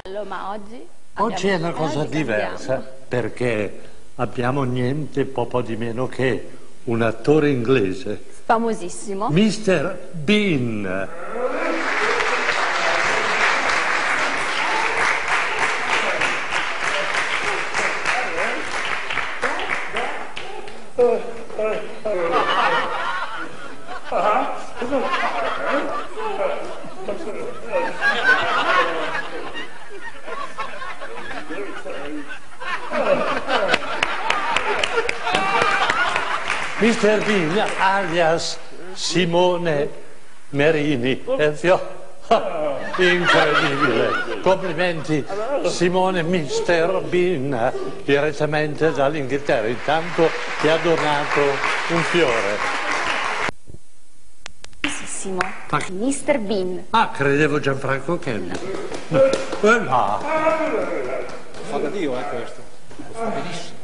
Giallo, ma oggi... Oggi è una cosa diversa cambiamo. perché abbiamo niente po' po' di meno che un attore inglese, Famosissimo. Mr. Bean. Mr. Bean alias Simone Merini. Zio? Incredibile. Complimenti Simone Mr. Bean direttamente dall'Inghilterra. Intanto ti ha donato un fiore. Mr. Bean. Ah, credevo Gianfranco Kelly. Eh, no. Fa da Dio eh questo. Lo fa benissimo.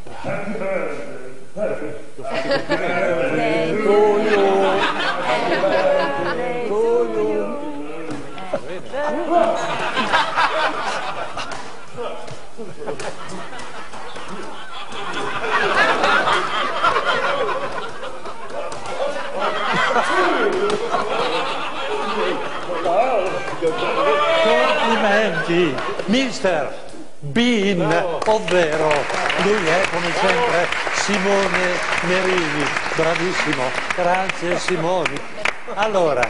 Complimenti, Mister Bean, ovvero lui è come sempre Simone Merini, bravissimo, grazie Simone. Allora,